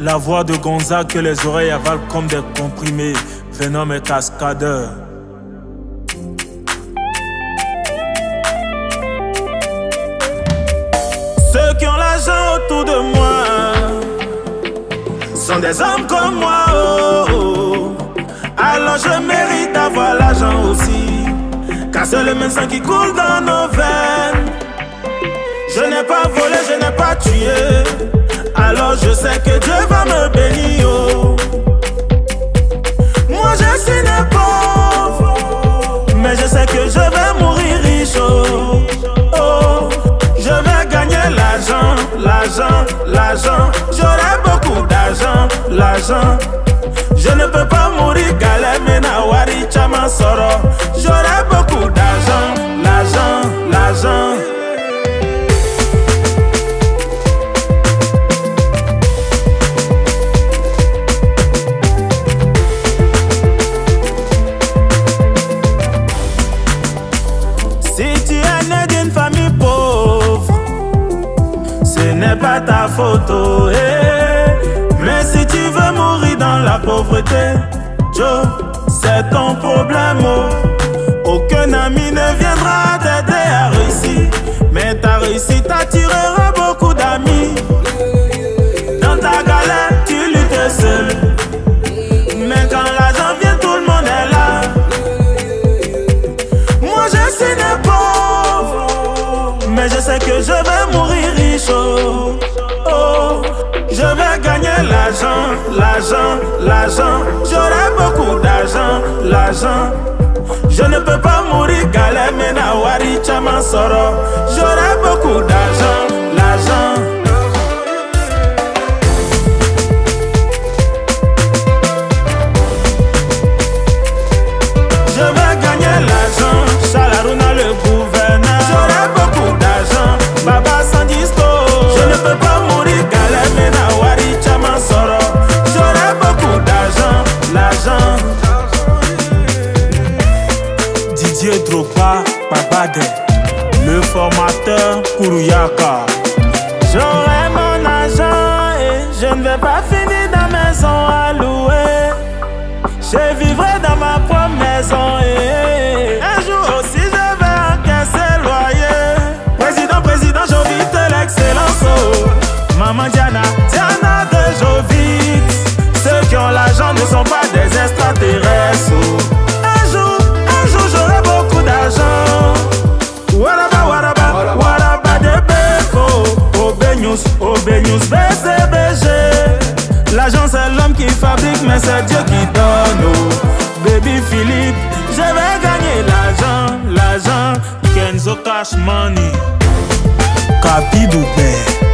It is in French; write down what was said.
La voix de Gonzague que les oreilles avalent comme des comprimés. Venom et cascadeur. Ceux qui ont l'argent autour de moi sont des hommes comme moi. oh, oh. Alors je mérite d'avoir l'argent aussi. Car c'est le même qui coule dans nos veines. L'argent, l'argent, l'argent. J'aurai beaucoup d'argent, l'argent. Je ne peux pas mourir ta oh, eh. Mais si tu veux mourir dans la pauvreté, Joe, c'est ton problème. oh. Aucun ami gagner l'argent, l'argent, l'argent. J'aurai beaucoup d'argent, l'argent. Je ne peux pas mourir Didier Drogba, Babade, le formateur Kuruyaka. C'est Dieu qui donne. oh. Baby Philippe, je vais gagner l'argent, l'argent. Kenzo Cash Money, Capi Doubert.